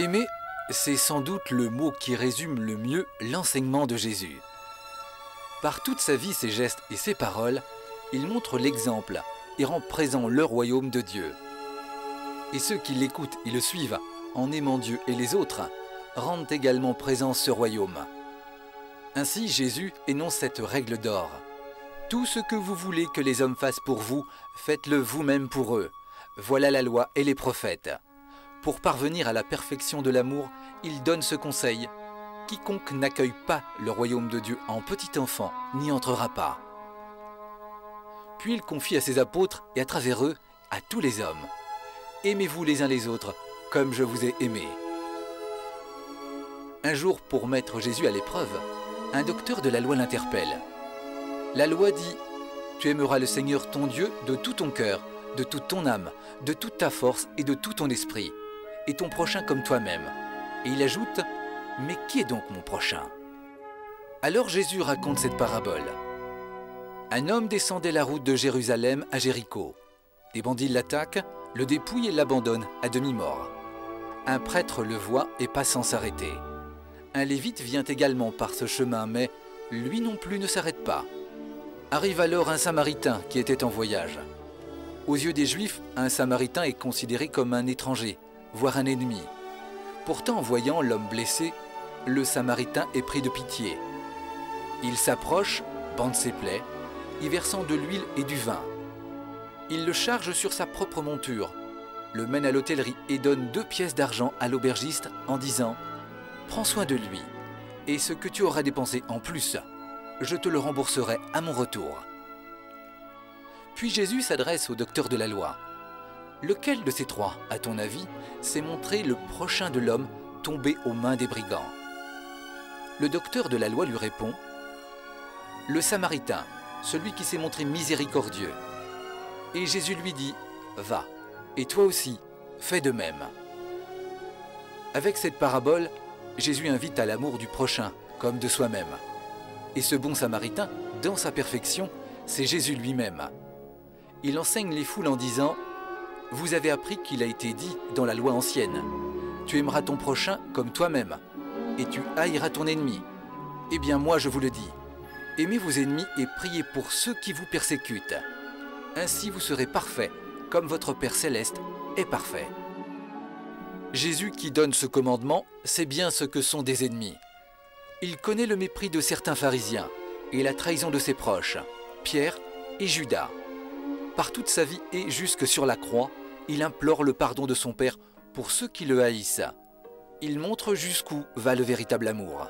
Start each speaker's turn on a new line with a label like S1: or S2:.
S1: Aimer, c'est sans doute le mot qui résume le mieux l'enseignement de Jésus. Par toute sa vie, ses gestes et ses paroles, il montre l'exemple et rend présent le royaume de Dieu. Et ceux qui l'écoutent et le suivent, en aimant Dieu et les autres, rendent également présent ce royaume. Ainsi Jésus énonce cette règle d'or. Tout ce que vous voulez que les hommes fassent pour vous, faites-le vous-même pour eux. Voilà la loi et les prophètes. Pour parvenir à la perfection de l'amour, il donne ce conseil. Quiconque n'accueille pas le royaume de Dieu en petit enfant n'y entrera pas. Puis il confie à ses apôtres et à travers eux à tous les hommes. Aimez-vous les uns les autres comme je vous ai aimé. Un jour, pour mettre Jésus à l'épreuve, un docteur de la loi l'interpelle. La loi dit Tu aimeras le Seigneur ton Dieu de tout ton cœur, de toute ton âme, de toute ta force et de tout ton esprit, et ton prochain comme toi-même. Et il ajoute Mais qui est donc mon prochain? Alors Jésus raconte cette parabole. Un homme descendait la route de Jérusalem à Jéricho. Des bandits l'attaquent, le dépouillent et l'abandonnent à demi-mort. Un prêtre le voit et passe sans s'arrêter. Un lévite vient également par ce chemin, mais lui non plus ne s'arrête pas. Arrive alors un samaritain qui était en voyage. Aux yeux des Juifs, un samaritain est considéré comme un étranger, voire un ennemi. Pourtant, en voyant l'homme blessé, le samaritain est pris de pitié. Il s'approche, bande ses plaies, y versant de l'huile et du vin. Il le charge sur sa propre monture, le mène à l'hôtellerie et donne deux pièces d'argent à l'aubergiste en disant ⁇ Prends soin de lui, et ce que tu auras dépensé en plus, je te le rembourserai à mon retour. ⁇ Puis Jésus s'adresse au docteur de la loi. Lequel de ces trois, à ton avis, s'est montré le prochain de l'homme tombé aux mains des brigands? Le docteur de la loi lui répond Le Samaritain, celui qui s'est montré miséricordieux. Et Jésus lui dit Va, et toi aussi, fais de même. Avec cette parabole, Jésus invite à l'amour du prochain, comme de soi-même. Et ce bon samaritain, dans sa perfection, c'est Jésus lui-même. Il enseigne les foules en disant Vous avez appris qu'il a été dit dans la loi ancienne Tu aimeras ton prochain comme toi-même, et tu haïras ton ennemi. Eh bien, moi, je vous le dis Aimez vos ennemis et priez pour ceux qui vous persécutent. Ainsi vous serez parfaits, comme votre Père céleste est parfait. Jésus qui donne ce commandement sait bien ce que sont des ennemis. Il connaît le mépris de certains pharisiens et la trahison de ses proches, Pierre et Judas. Par toute sa vie et jusque sur la croix, il implore le pardon de son Père pour ceux qui le haïssent. Il montre jusqu'où va le véritable amour.